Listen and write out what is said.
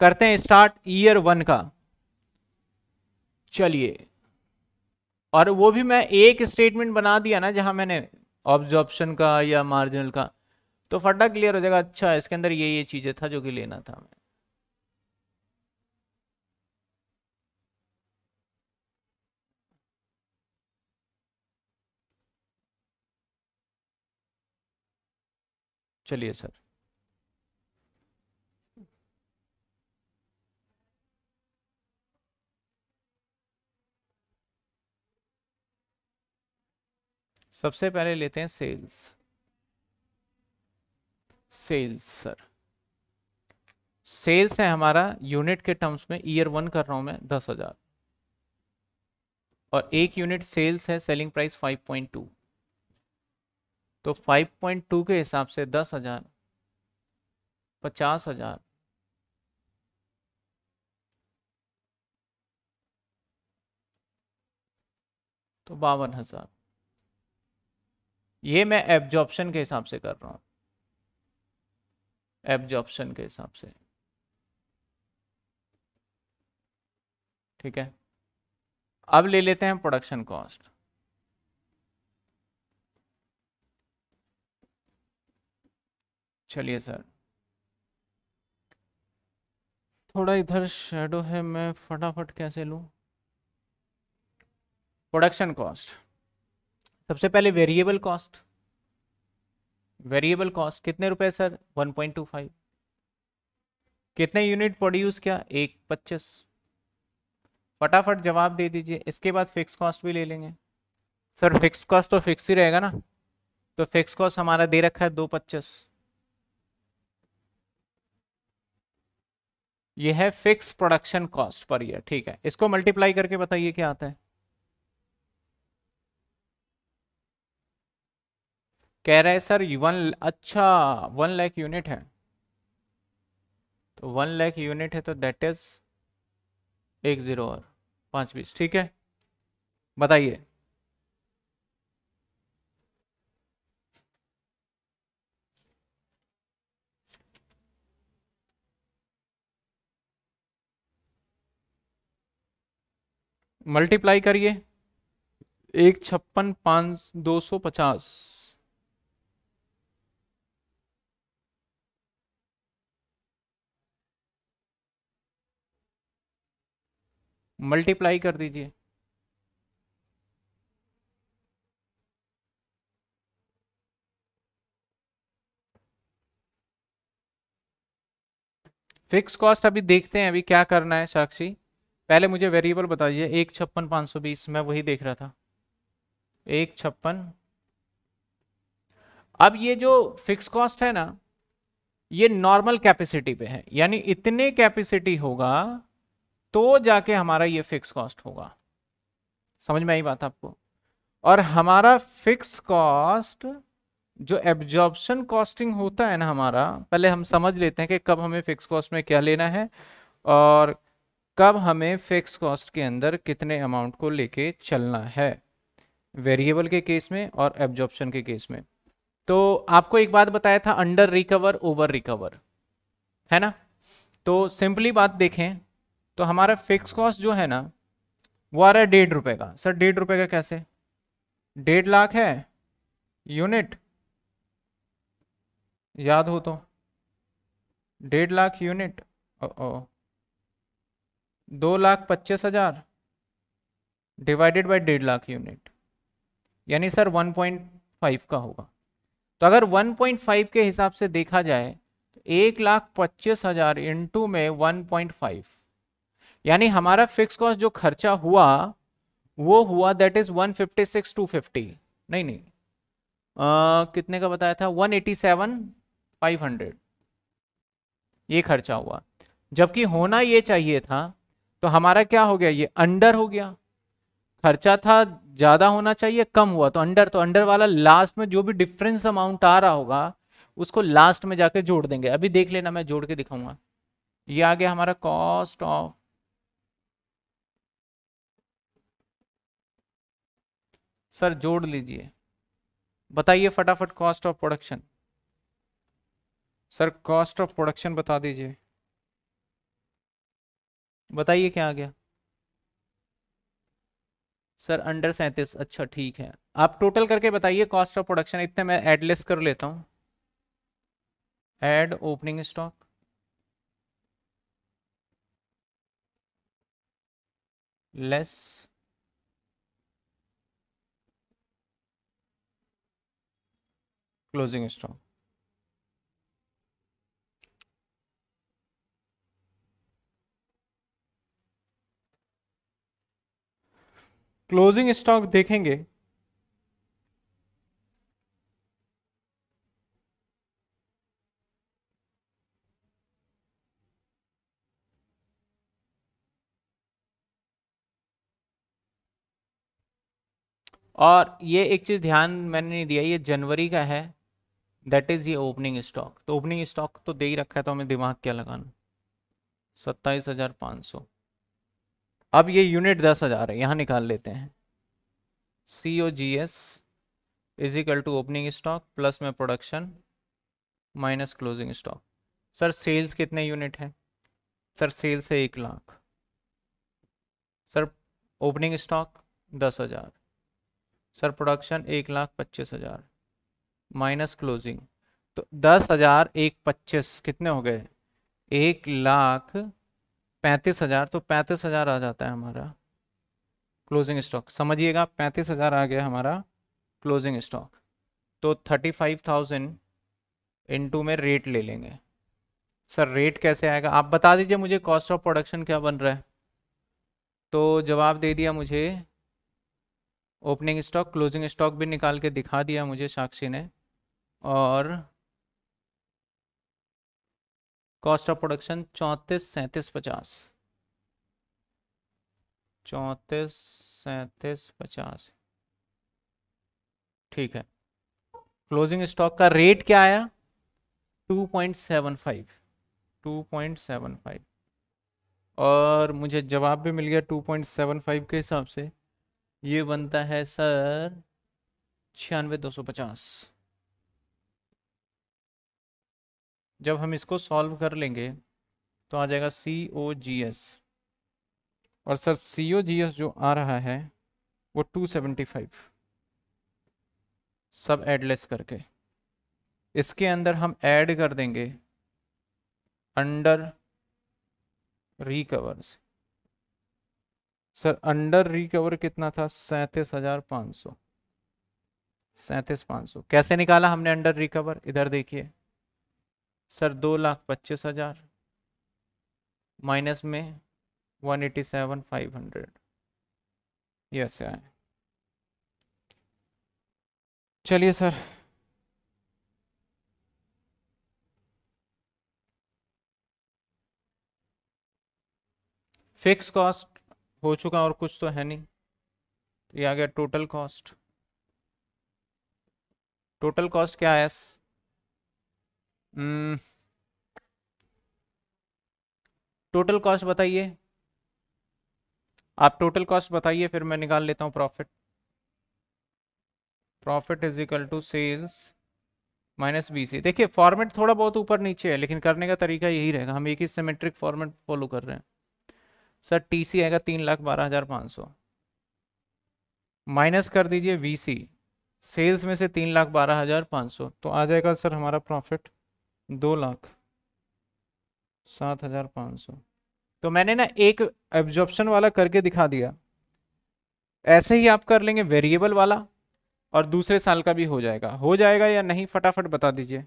करते हैं start year one का। चलिए। और वो भी मैं एक स्टेटमेंट बना दिया ना, जहाँ मैंने ऑब्जॉर्प्शन का या मार्जिनल का तो फटा क्लियर हो जाएगा। अच्छा इसके अंदर ये ये चीज़ें था जो कि लेना था मैं। चलिए सर। सबसे पहले लेते हैं सेल्स। Sales, sir. सेल्स है हमारा यूनिट के टर्म्स में, ईयर वन कर रहा हूँ मैं, दस हज़ार। और एक यूनिट सेल्स है, selling price five point two. तो फाइव पॉइंट टू के हिसाब से दस हज़ार, पचास हज़ार तो बावन हज़ार। ये मैं एब्जॉर्प्शन के हिसाब से कर रहा हूँ। एब्जॉर्प्शन के हिसाब से। ठीक है? अब ले लेते हैं प्रोडक्शन कॉस्ट चलिए सर थोड़ा इधर शेडो है, मैं फटाफट कैसे लूँ? प्रोडक्शन कॉस्ट सबसे पहले वेरिएबल कॉस्ट वेरिएबल कॉस्ट कितने रुपए सर 1.25 कितने यूनिट प्रोड्यूस किया? एक, पच्चीस. फटाफट जवाब दे दीजिए, इसके बाद फिक्स कॉस्ट भी ले लेंगे। सर फिक्स कॉस्ट तो फिक्स ही रहेगा ना? तो फिक्स कॉस्ट हमारा दे रखा है दो, पच्चीस. ये है fix production cost per year ठीक है? इसको मल्टीप्लाई करके बताइए क्या आता है। कह रहा है, सर, वन अच्छा वन लैख यूनिट है। तो वन लैख यूनिट है तो दैट इज़ एक ज़ीरो और पाँच बीस, ठीक है? बताइए। मल्टीप्लाई करिए। एक छप्पन पाँच दो सौ पचास। मल्टीप्लाई कर दीजिए। फिक्स कॉस्ट अभी देखते हैं, अभी क्या करना है साक्षी। पहले मुझे वेरिएबल बता बताइए, एक छप्पन पाँच सौ बीस, मैं वही देख रहा था। एक छप्पन। अब ये जो फिक्स कॉस्ट है ना, ये नॉर्मल कैपेसिटी पे है, यानी इतने कैपेसिटी होगा तो जाके हमारा ये फिक्स कॉस्ट होगा। समझ में आई बात आपको? और हमारा फिक्स कॉस्ट जो एब्जॉर्प्शन कॉस्टिंग होता है ना हमारा, पहले हम समझ लेते हैं कि कब हमें फिक्स कॉस्ट में क्या लेना है और कब हमें फिक्स कॉस्ट के अंदर कितने अमाउंट को लेके चलना है। वेरिएबल के केस में और एब्जॉर्प्शन के केस में। तो आपको एक बात बताया था अंडर रिकवर ओवर रिकवर है ना? तो सिंपली बात देखें तो हमारा फिक्स कॉस्ट जो है ना, वो आ रहा है डेढ़ रुपए का। सर, डेढ़ रुपए का कैसे? डेढ़ लाख है यूनिट याद हो तो। डेढ़ लाख यूनिट ओ दो लाख पच्चीस हज़ार। डिवाइडेड बाय डेढ़ लाख यूनिट यानी सर 1.5 का होगा। तो अगर 1.5 के हिसाब से देखा जाए तो एक लाख पच्चीस हज़ार इंटू में 1.5 यानी हमारा फिक्स कॉस्ट जो खर्चा हुआ वो हुआ दैट इज़ 156 टू 50 नहीं नहीं. आ, कितने का बताया था? 187 500 ये खर्चा हुआ. जबकि होना ये चाहिए था तो हमारा क्या हो गया? ये अंडर हो गया. खर्चा था ज़्यादा होना चाहिए कम हुआ. तो अंडर तो अंडर वाला लास्ट में जो भी डिफरेंस अमाउंट आ रहा होगा उसको लास्ट में जाके जोड़ देंगे. अभी देख लेना मैं जोड़ के दिखाऊँगा. ये आ गया हमारा कॉस्ट ऑफ़ सर जोड़ लीजिए। बताइए फटाफट cost of production sir cost of production बता दीजिए। बताइए क्या आ गया? सर अंडर सैंतीस अच्छा ठीक है। आप टोटल करके बताइए कॉस्ट ऑफ़ प्रोडक्शन इतने मैं एडलेस कर लेता हूँ। Add opening stock less closing stock closing stock देखेंगे। और ये एक चीज़ ध्यान मैंने नहीं दिया, ये जनवरी का है। दैट इज़ ये ओपनिंग स्टॉक तो ओपनिंग स्टॉक तो दे ही रखा है तो हमें दिमाग क्या लगाना? सत्ताईस हज़ार पाँच सौ। अब ये यूनिट दस हज़ार है, यहाँ निकाल लेते हैं। C O G S is equal to opening stock plus में production minus closing stock sir sales कितने यूनिट है? सर सेल्स है एक लाख। सर ओपनिंग स्टॉक दस हज़ार। सर प्रोडक्शन एक लाख पच्चीस हज़ार। Minus closing. तो दस हज़ार एक पच्चीस कितने हो गए? एक लाख पैंतीस हज़ार। तो पैंतीस हज़ार आ जाता है हमारा क्लोजिंग स्टॉक। समझिएगा, पैंतीस हज़ार आ गया हमारा क्लोजिंग स्टॉक। तो थर्टी फाइव थाउज़ेंड इंटू में रेट ले लेंगे। सर, रेट कैसे आएगा? आप बता दीजिए मुझे, कॉस्ट ऑफ़ प्रोडक्शन क्या बन रहा है? तो जवाब दे दिया मुझे, ओपनिंग स्टॉक, क्लोजिंग स्टॉक भी निकाल के दिखा दिया मुझे, साक्षी ने। और कॉस्ट ऑफ़ प्रोडक्शन चौंतीस, सैंतीस, पचास। चौंतीस, सैंतीस, पचास। ठीक है। क्लोजिंग स्टॉक का रेट क्या आया? Two point seven five two point seven five और मुझे जवाब भी मिल गया टू पॉइंट सेवन फाइव के हिसाब से। ये बनता है, सर, छियानवे, दो सौ पचास। जब हम इसको सॉल्व कर लेंगे तो आ जाएगा सी ओ जी एस और sir C O G S जो आ रहा है, वो टू सेवेंटी फाइव सब एडलेस करके। इसके अंदर हम ऐड कर देंगे under recovers sir under recover कितना था? सैंतीस हज़ार पाँच सौ। सैंतीस पाँच सौ। कैसे निकाला हमने अंडर रिकवर इधर देखिए। सर दो लाख पच्चीस हज़ार माइनस में one eighty seven five hundred. Yes आए चलिए सर। फिक्स कॉस्ट हो चुका और कुछ तो है नहीं। तो ये आ गया टोटल कॉस्ट। टोटल कॉस्ट क्या है? टोटल कॉस्ट बताइए। आप टोटल कॉस्ट बताइए, फिर मैं निकाल लेता हूँ profit profit is equal to sales minus B C देखिए फॉर्मेट थोड़ा बहुत ऊपर नीचे है, लेकिन करने का तरीका यही रहेगा। हम एक ही सिमेट्रिक फॉर्मेट फॉलो कर रहे हैं। सर टी सी आएगा तीन लाख बारह हज़ार पाँच सौ। माइनस कर दीजिए वी सी सेल्स में से तीन लाख बारह हज़ार पाँच सौ। तो आ जाएगा सर हमारा प्रॉफिट दो लाख सात हज़ार पाँच सौ। तो मैंने ना एक एब्जॉर्प्शन वाला करके दिखा दिया। ऐसे ही आप कर लेंगे वेरिएबल वाला और दूसरे साल का भी हो जाएगा। हो जाएगा या नहीं, फटाफट बता दीजिए।